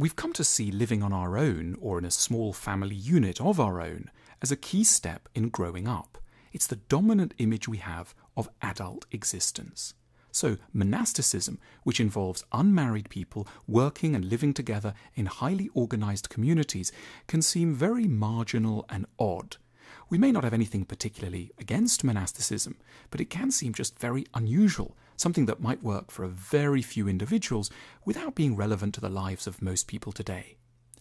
We've come to see living on our own or in a small family unit of our own as a key step in growing up. It's the dominant image we have of adult existence. So, monasticism, which involves unmarried people working and living together in highly organized communities, can seem very marginal and odd. We may not have anything particularly against monasticism, but it can seem just very unusual, something that might work for a very few individuals without being relevant to the lives of most people today.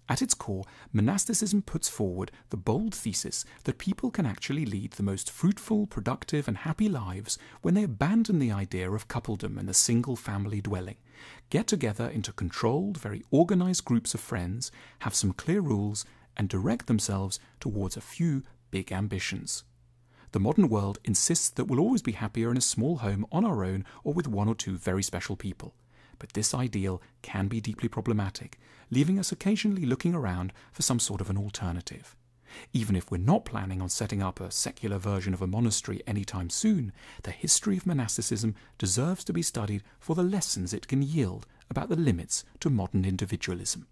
At its core, monasticism puts forward the bold thesis that people can actually lead the most fruitful, productive, and happy lives when they abandon the idea of coupledom and a single family dwelling, get together into controlled, very organized groups of friends, have some clear rules, and direct themselves towards a few big ambitions. The modern world insists that we'll always be happier in a small home on our own or with one or two very special people. But this ideal can be deeply problematic, leaving us occasionally looking around for some sort of an alternative. Even if we're not planning on setting up a secular version of a monastery anytime soon, the history of monasticism deserves to be studied for the lessons it can yield about the limits to modern individualism.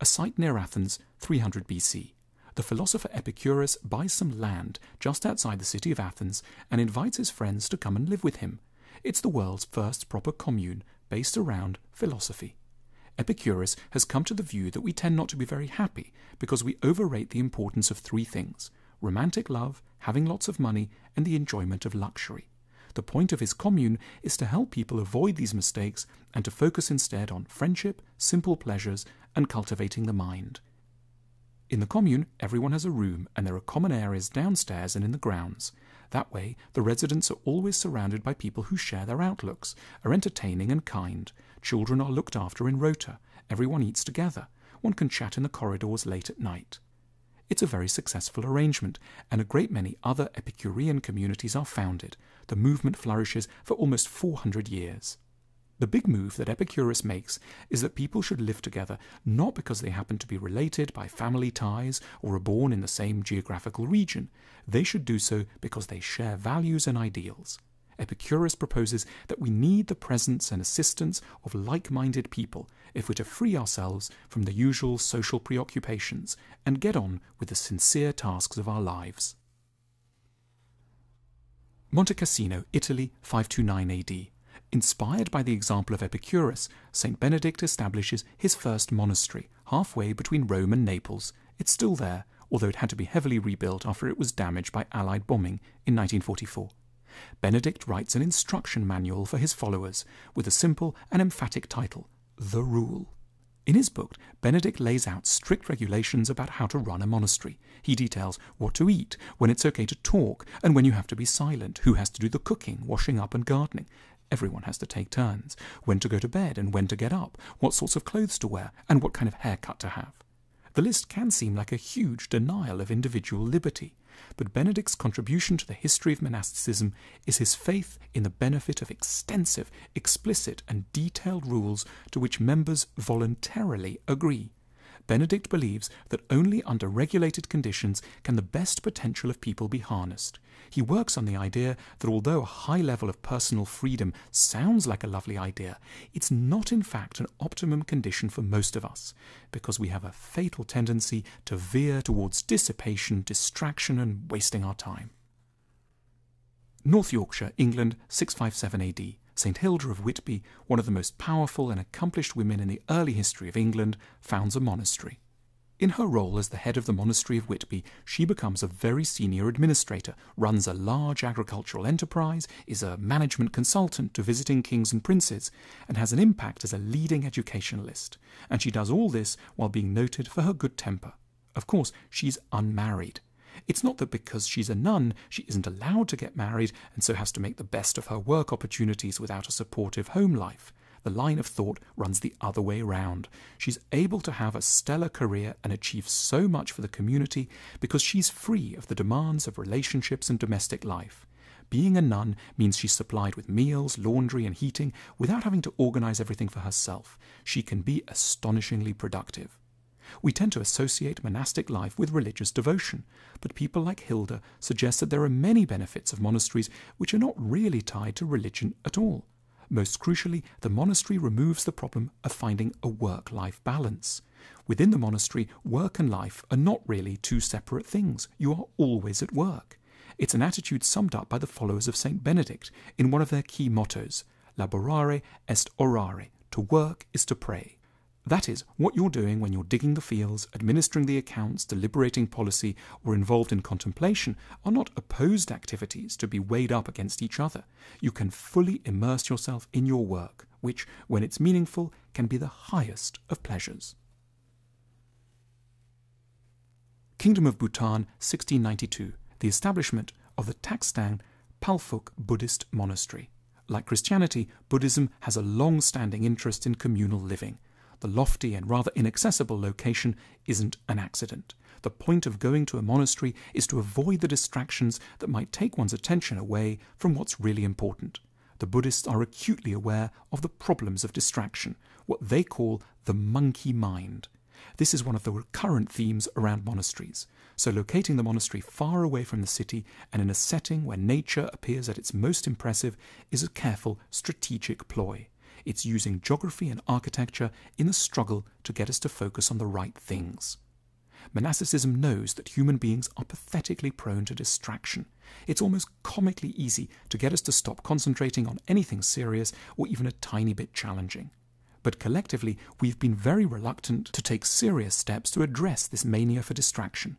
A site near Athens, 300 BC. The philosopher Epicurus buys some land just outside the city of Athens and invites his friends to come and live with him. It's the world's first proper commune based around philosophy. Epicurus has come to the view that we tend not to be very happy because we overrate the importance of three things romantic love, having lots of money, and the enjoyment of luxury. The point of his commune is to help people avoid these mistakes and to focus instead on friendship, simple pleasures, and cultivating the mind. In the commune, everyone has a room and there are common areas downstairs and in the grounds. That way, the residents are always surrounded by people who share their outlooks, are entertaining and kind. Children are looked after in rota. Everyone eats together. One can chat in the corridors late at night. It's a very successful arrangement, and a great many other Epicurean communities are founded. The movement flourishes for almost 400 years. The big move that Epicurus makes is that people should live together not because they happen to be related by family ties or are born in the same geographical region. They should do so because they share values and ideals. Epicurus proposes that we need the presence and assistance of like minded people if we're to free ourselves from the usual social preoccupations and get on with the sincere tasks of our lives. Monte Cassino, Italy, 529 AD. Inspired by the example of Epicurus, St. Benedict establishes his first monastery, halfway between Rome and Naples. It's still there, although it had to be heavily rebuilt after it was damaged by Allied bombing in 1944. Benedict writes an instruction manual for his followers with a simple and emphatic title The Rule. In his book, Benedict lays out strict regulations about how to run a monastery. He details what to eat, when it's okay to talk, and when you have to be silent, who has to do the cooking, washing up, and gardening. Everyone has to take turns, when to go to bed and when to get up, what sorts of clothes to wear, and what kind of haircut to have. The list can seem like a huge denial of individual liberty, but Benedict's contribution to the history of monasticism is his faith in the benefit of extensive, explicit, and detailed rules to which members voluntarily agree. Benedict believes that only under regulated conditions can the best potential of people be harnessed. He works on the idea that although a high level of personal freedom sounds like a lovely idea, it's not in fact an optimum condition for most of us, because we have a fatal tendency to veer towards dissipation, distraction, and wasting our time. North Yorkshire, England, 657 AD. St. Hilda of Whitby, one of the most powerful and accomplished women in the early history of England, founds a monastery. In her role as the head of the monastery of Whitby, she becomes a very senior administrator, runs a large agricultural enterprise, is a management consultant to visiting kings and princes, and has an impact as a leading educationalist. And she does all this while being noted for her good temper. Of course, she's unmarried. It's not that because she's a nun, she isn't allowed to get married and so has to make the best of her work opportunities without a supportive home life. The line of thought runs the other way round. She's able to have a stellar career and achieve so much for the community because she's free of the demands of relationships and domestic life. Being a nun means she's supplied with meals, laundry, and heating without having to organize everything for herself. She can be astonishingly productive. We tend to associate monastic life with religious devotion, but people like Hilda suggest that there are many benefits of monasteries which are not really tied to religion at all. Most crucially, the monastery removes the problem of finding a work life balance. Within the monastery, work and life are not really two separate things. You are always at work. It's an attitude summed up by the followers of St. Benedict in one of their key mottos Laborare est orare. To work is to pray. That is, what you're doing when you're digging the fields, administering the accounts, deliberating policy, or involved in contemplation are not opposed activities to be weighed up against each other. You can fully immerse yourself in your work, which, when it's meaningful, can be the highest of pleasures. Kingdom of Bhutan, 1692, the establishment of the Taktang Palphuk Buddhist Monastery. Like Christianity, Buddhism has a long standing interest in communal living. The lofty and rather inaccessible location isn't an accident. The point of going to a monastery is to avoid the distractions that might take one's attention away from what's really important. The Buddhists are acutely aware of the problems of distraction, what they call the monkey mind. This is one of the recurrent themes around monasteries. So, locating the monastery far away from the city and in a setting where nature appears at its most impressive is a careful, strategic ploy. It's using geography and architecture in the struggle to get us to focus on the right things. Monasticism knows that human beings are pathetically prone to distraction. It's almost comically easy to get us to stop concentrating on anything serious or even a tiny bit challenging. But collectively, we've been very reluctant to take serious steps to address this mania for distraction.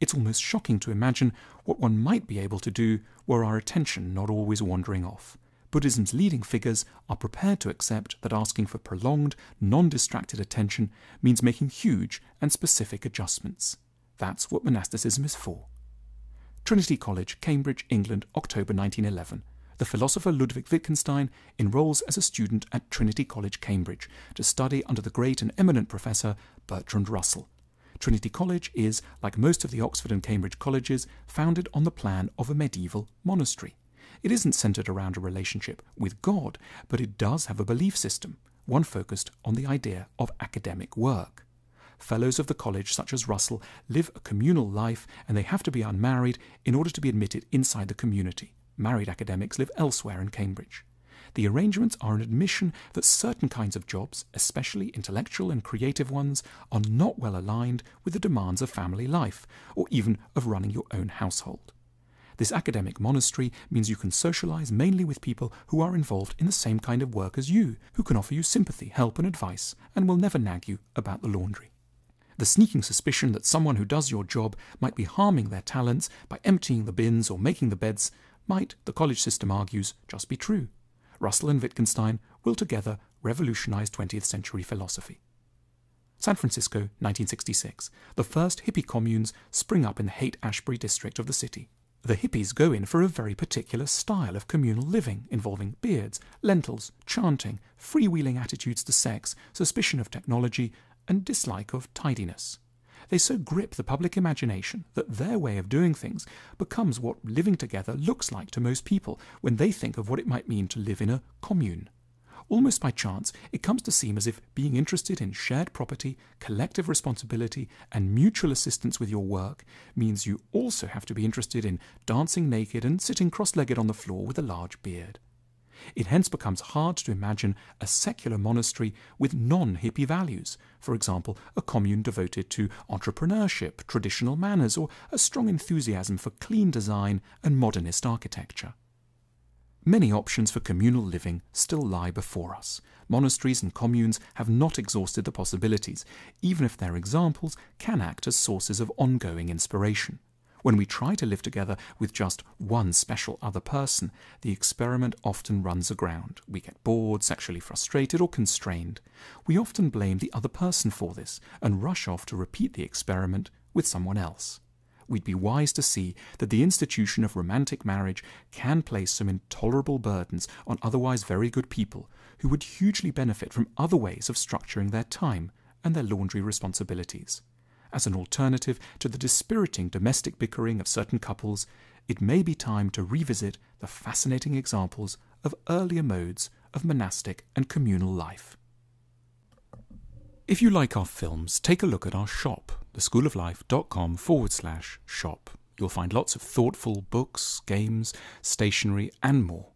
It's almost shocking to imagine what one might be able to do were our attention not always wandering off. Buddhism's leading figures are prepared to accept that asking for prolonged, non distracted attention means making huge and specific adjustments. That's what monasticism is for. Trinity College, Cambridge, England, October 1911. The philosopher Ludwig Wittgenstein enrolls as a student at Trinity College, Cambridge, to study under the great and eminent professor Bertrand Russell. Trinity College is, like most of the Oxford and Cambridge colleges, founded on the plan of a medieval monastery. It isn't centered around a relationship with God, but it does have a belief system, one focused on the idea of academic work. Fellows of the college, such as Russell, live a communal life and they have to be unmarried in order to be admitted inside the community. Married academics live elsewhere in Cambridge. The arrangements are an admission that certain kinds of jobs, especially intellectual and creative ones, are not well aligned with the demands of family life, or even of running your own household. This academic monastery means you can socialize mainly with people who are involved in the same kind of work as you, who can offer you sympathy, help, and advice, and will never nag you about the laundry. The sneaking suspicion that someone who does your job might be harming their talents by emptying the bins or making the beds might, the college system argues, just be true. Russell and Wittgenstein will together revolutionize 20th century philosophy. San Francisco, 1966. The first hippie communes spring up in the Haight Ashbury district of the city. The hippies go in for a very particular style of communal living involving beards, lentils, chanting, freewheeling attitudes to sex, suspicion of technology, and dislike of tidiness. They so grip the public imagination that their way of doing things becomes what living together looks like to most people when they think of what it might mean to live in a commune. Almost by chance, it comes to seem as if being interested in shared property, collective responsibility, and mutual assistance with your work means you also have to be interested in dancing naked and sitting cross legged on the floor with a large beard. It hence becomes hard to imagine a secular monastery with non hippie values, for example, a commune devoted to entrepreneurship, traditional manners, or a strong enthusiasm for clean design and modernist architecture. Many options for communal living still lie before us. Monasteries and communes have not exhausted the possibilities, even if their examples can act as sources of ongoing inspiration. When we try to live together with just one special other person, the experiment often runs aground. We get bored, sexually frustrated, or constrained. We often blame the other person for this and rush off to repeat the experiment with someone else we'd be wise to see that the institution of romantic marriage can place some intolerable burdens on otherwise very good people who would hugely benefit from other ways of structuring their time and their laundry responsibilities. As an alternative to the dispiriting domestic bickering of certain couples, it may be time to revisit the fascinating examples of earlier modes of monastic and communal life. If you like our films, take a look at our shop theschooloflife.com forward slash shop. You'll find lots of thoughtful books, games, stationery, and more.